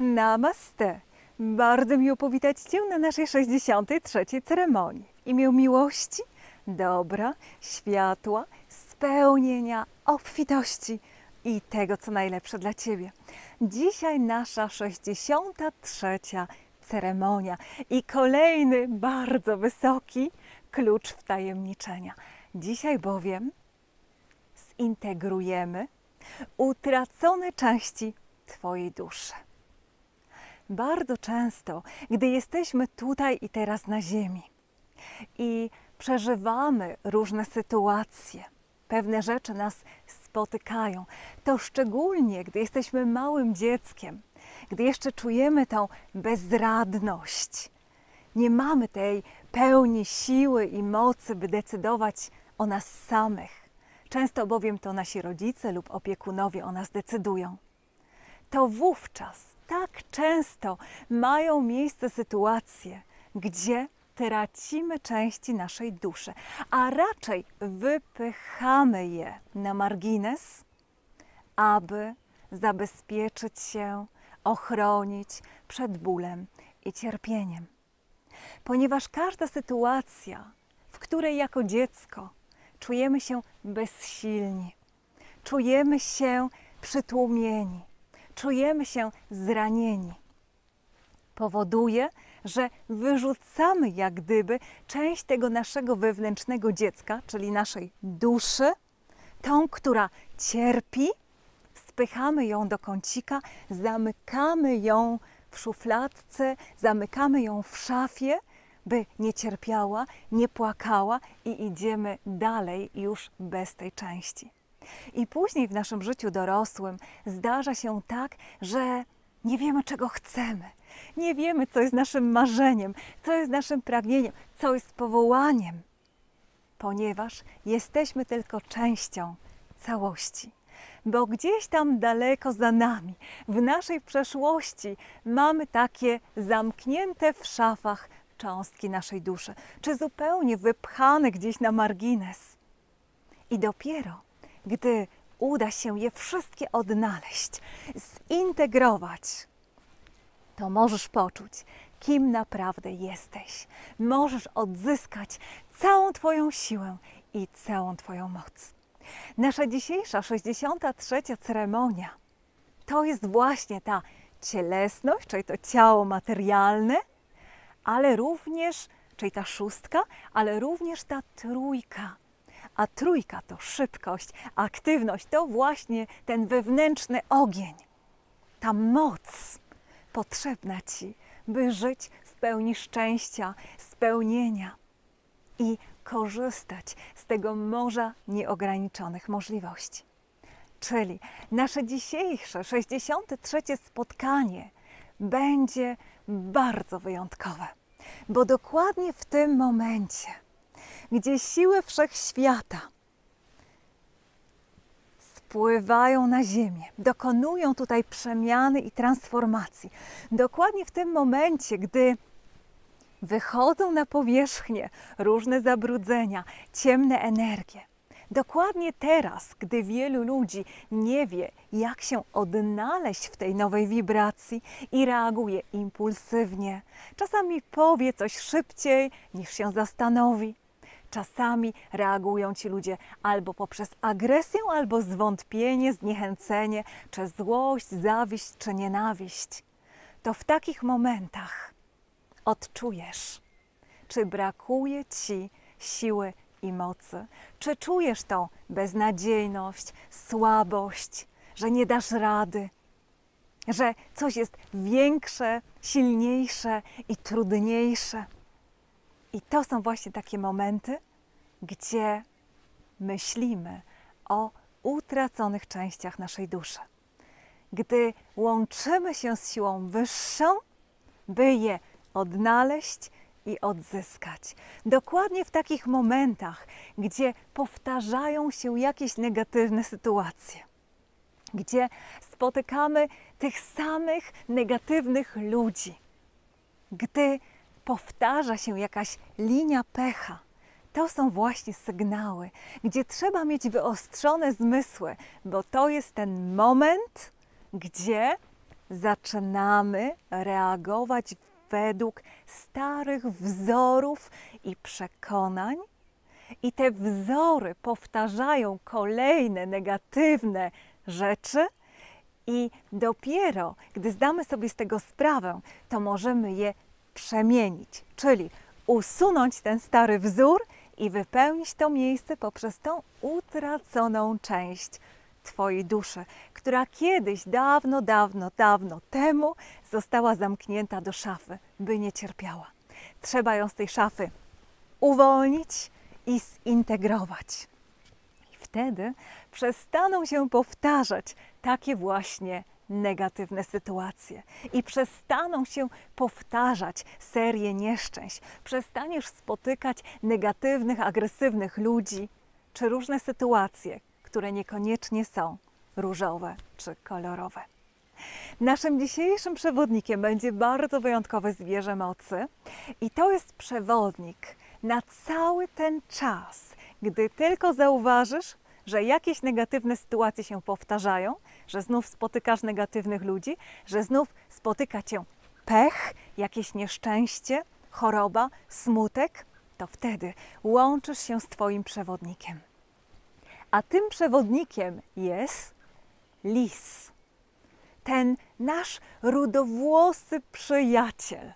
Namaste. Bardzo miło powitać Cię na naszej 63. ceremonii. W imię miłości, dobra, światła, spełnienia, obfitości i tego, co najlepsze dla Ciebie. Dzisiaj nasza 63. ceremonia i kolejny bardzo wysoki klucz wtajemniczenia. Dzisiaj bowiem zintegrujemy utracone części Twojej duszy. Bardzo często, gdy jesteśmy tutaj i teraz na Ziemi i przeżywamy różne sytuacje, pewne rzeczy nas spotykają, to szczególnie, gdy jesteśmy małym dzieckiem, gdy jeszcze czujemy tą bezradność, nie mamy tej pełni siły i mocy, by decydować o nas samych. Często bowiem to nasi rodzice lub opiekunowie o nas decydują. To wówczas tak często mają miejsce sytuacje, gdzie tracimy części naszej duszy, a raczej wypychamy je na margines, aby zabezpieczyć się, ochronić przed bólem i cierpieniem. Ponieważ każda sytuacja, w której jako dziecko czujemy się bezsilni, czujemy się przytłumieni, czujemy się zranieni, powoduje, że wyrzucamy jak gdyby część tego naszego wewnętrznego dziecka, czyli naszej duszy, tą, która cierpi, spychamy ją do kącika, zamykamy ją w szufladce, zamykamy ją w szafie, by nie cierpiała, nie płakała i idziemy dalej już bez tej części. I później w naszym życiu dorosłym zdarza się tak, że nie wiemy, czego chcemy. Nie wiemy, co jest naszym marzeniem, co jest naszym pragnieniem, co jest powołaniem, ponieważ jesteśmy tylko częścią całości. Bo gdzieś tam daleko za nami, w naszej przeszłości, mamy takie zamknięte w szafach cząstki naszej duszy, czy zupełnie wypchane gdzieś na margines. I dopiero, gdy uda się je wszystkie odnaleźć, zintegrować, to możesz poczuć, kim naprawdę jesteś. Możesz odzyskać całą Twoją siłę i całą Twoją moc. Nasza dzisiejsza 63. ceremonia to jest właśnie ta cielesność, czyli to ciało materialne, ale również, czyli ta szóstka, ale również ta trójka. A trójka to szybkość, aktywność, to właśnie ten wewnętrzny ogień, ta moc potrzebna Ci, by żyć w pełni szczęścia, spełnienia i korzystać z tego morza nieograniczonych możliwości. Czyli nasze dzisiejsze 63. spotkanie będzie bardzo wyjątkowe, bo dokładnie w tym momencie, gdzie siły wszechświata spływają na Ziemię, dokonują tutaj przemiany i transformacji, dokładnie w tym momencie, gdy wychodzą na powierzchnię różne zabrudzenia, ciemne energie. Dokładnie teraz, gdy wielu ludzi nie wie, jak się odnaleźć w tej nowej wibracji i reaguje impulsywnie, czasami powie coś szybciej niż się zastanowi. Czasami reagują ci ludzie albo poprzez agresję, albo zwątpienie, zniechęcenie, czy złość, zawiść, czy nienawiść. To w takich momentach odczujesz, czy brakuje ci siły i mocy, czy czujesz tą beznadziejność, słabość, że nie dasz rady, że coś jest większe, silniejsze i trudniejsze. I to są właśnie takie momenty, gdzie myślimy o utraconych częściach naszej duszy. Gdy łączymy się z siłą wyższą, by je odnaleźć i odzyskać. Dokładnie w takich momentach, gdzie powtarzają się jakieś negatywne sytuacje, gdzie spotykamy tych samych negatywnych ludzi, gdy powtarza się jakaś linia pecha, to są właśnie sygnały, gdzie trzeba mieć wyostrzone zmysły, bo to jest ten moment, gdzie zaczynamy reagować według starych wzorów i przekonań, i te wzory powtarzają kolejne negatywne rzeczy, i dopiero gdy zdamy sobie z tego sprawę, to możemy je przemienić, czyli usunąć ten stary wzór i wypełnić to miejsce poprzez tą utraconą część Twojej duszy, która kiedyś, dawno, dawno, dawno temu została zamknięta do szafy, by nie cierpiała. Trzeba ją z tej szafy uwolnić i zintegrować. I wtedy przestaną się powtarzać takie właśnie negatywne sytuacje i przestaną się powtarzać serie nieszczęść. Przestaniesz spotykać negatywnych, agresywnych ludzi czy różne sytuacje, które niekoniecznie są różowe czy kolorowe. Naszym dzisiejszym przewodnikiem będzie bardzo wyjątkowe zwierzę mocy i to jest przewodnik na cały ten czas, gdy tylko zauważysz, że jakieś negatywne sytuacje się powtarzają, że znów spotykasz negatywnych ludzi, że znów spotyka cię pech, jakieś nieszczęście, choroba, smutek, to wtedy łączysz się z Twoim przewodnikiem. A tym przewodnikiem jest lis. Ten nasz rudowłosy przyjaciel,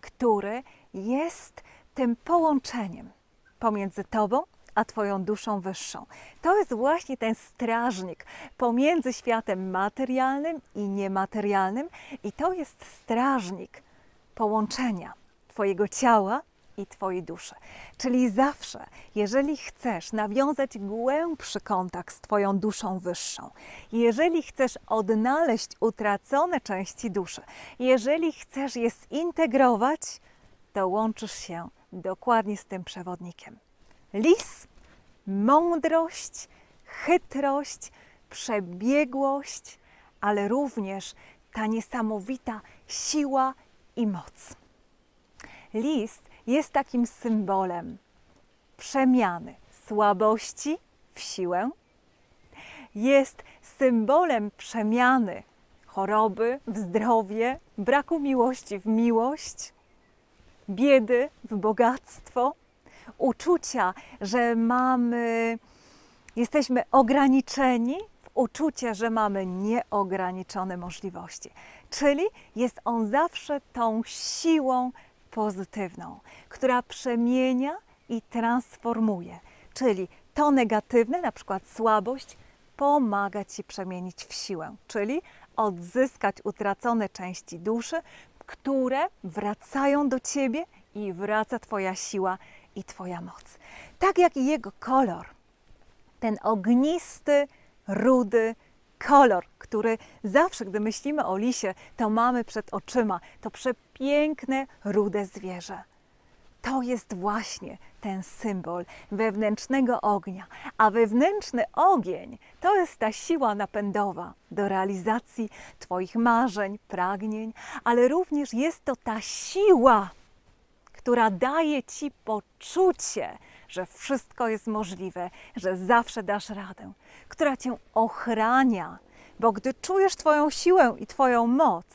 który jest tym połączeniem pomiędzy Tobą a Twoją duszą wyższą. To jest właśnie ten strażnik pomiędzy światem materialnym i niematerialnym, i to jest strażnik połączenia Twojego ciała i Twojej duszy. Czyli zawsze, jeżeli chcesz nawiązać głębszy kontakt z Twoją duszą wyższą, jeżeli chcesz odnaleźć utracone części duszy, jeżeli chcesz je zintegrować, to łączysz się dokładnie z tym przewodnikiem. Lis, mądrość, chytrość, przebiegłość, ale również ta niesamowita siła i moc. Lis jest takim symbolem przemiany słabości w siłę, jest symbolem przemiany choroby w zdrowie, braku miłości w miłość, biedy w bogactwo, uczucia, że mamy, jesteśmy ograniczeni w uczucie, że mamy nieograniczone możliwości. Czyli jest on zawsze tą siłą pozytywną, która przemienia i transformuje. Czyli to negatywne, na przykład słabość, pomaga Ci przemienić w siłę, czyli odzyskać utracone części duszy, które wracają do Ciebie i wraca Twoja siła i Twoja moc. Tak jak i jego kolor. Ten ognisty, rudy kolor, który zawsze, gdy myślimy o lisie, to mamy przed oczyma to przepiękne, rude zwierzę. To jest właśnie ten symbol wewnętrznego ognia. A wewnętrzny ogień to jest ta siła napędowa do realizacji Twoich marzeń, pragnień, ale również jest to ta siła, która daje Ci poczucie, że wszystko jest możliwe, że zawsze dasz radę, która Cię ochrania, bo gdy czujesz Twoją siłę i Twoją moc,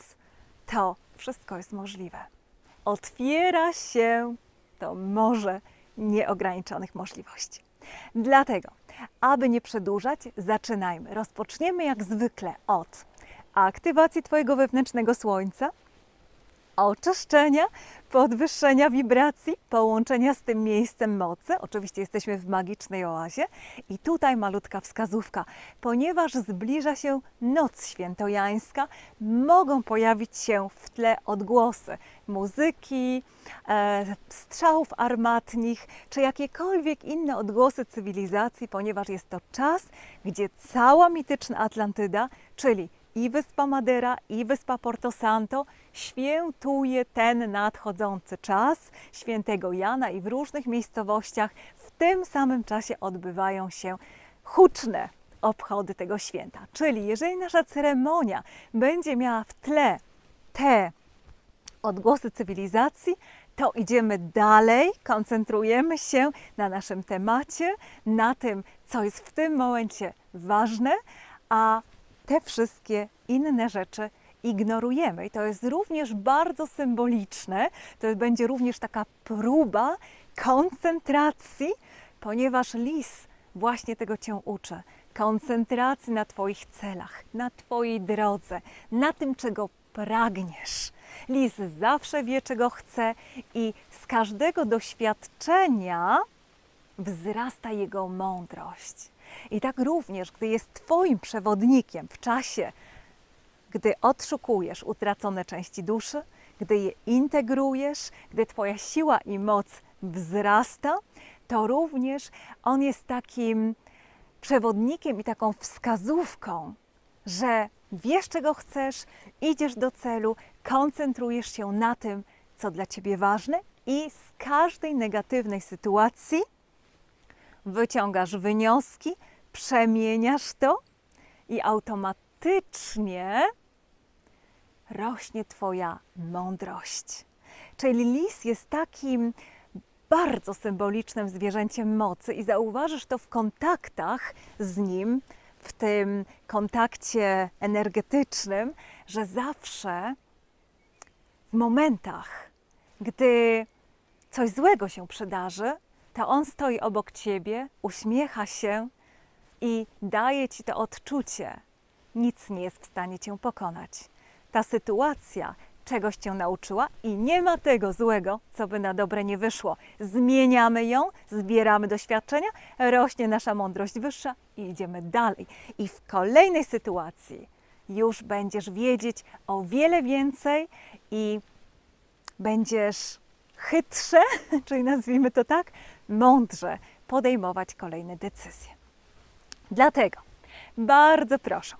to wszystko jest możliwe. Otwiera się to morze nieograniczonych możliwości. Dlatego, aby nie przedłużać, zaczynajmy. Rozpoczniemy jak zwykle od aktywacji Twojego wewnętrznego słońca, oczyszczenia, podwyższenia wibracji, połączenia z tym miejscem mocy. Oczywiście jesteśmy w magicznej oazie i tutaj malutka wskazówka. Ponieważ zbliża się noc świętojańska, mogą pojawić się w tle odgłosy muzyki, e, strzałów armatnich, czy jakiekolwiek inne odgłosy cywilizacji, ponieważ jest to czas, gdzie cała mityczna Atlantyda, czyli i wyspa Madera, i wyspa Porto Santo świętuje ten nadchodzący czas świętego Jana i w różnych miejscowościach w tym samym czasie odbywają się huczne obchody tego święta. Czyli jeżeli nasza ceremonia będzie miała w tle te odgłosy cywilizacji, to idziemy dalej, koncentrujemy się na naszym temacie, na tym, co jest w tym momencie ważne, a te wszystkie inne rzeczy ignorujemy. I to jest również bardzo symboliczne. To będzie również taka próba koncentracji, ponieważ lis właśnie tego cię uczy. Koncentracji na Twoich celach, na Twojej drodze, na tym, czego pragniesz. Lis zawsze wie, czego chce, i z każdego doświadczenia wzrasta jego mądrość. I tak również, gdy jest Twoim przewodnikiem w czasie, gdy odszukujesz utracone części duszy, gdy je integrujesz, gdy Twoja siła i moc wzrasta, to również on jest takim przewodnikiem i taką wskazówką, że wiesz, czego chcesz, idziesz do celu, koncentrujesz się na tym, co dla ciebie ważne, i z każdej negatywnej sytuacji wyciągasz wnioski, przemieniasz to i automatycznie rośnie Twoja mądrość. Czyli lis jest takim bardzo symbolicznym zwierzęciem mocy i zauważysz to w kontaktach z nim, w tym kontakcie energetycznym, że zawsze w momentach, gdy coś złego się przydarzy, to on stoi obok ciebie, uśmiecha się i daje ci to odczucie. Nic nie jest w stanie cię pokonać. Ta sytuacja czegoś cię nauczyła i nie ma tego złego, co by na dobre nie wyszło. Zmieniamy ją, zbieramy doświadczenia, rośnie nasza mądrość wyższa i idziemy dalej. I w kolejnej sytuacji już będziesz wiedzieć o wiele więcej i będziesz chytrze, czyli nazwijmy to tak, mądrze podejmować kolejne decyzje. Dlatego bardzo proszę,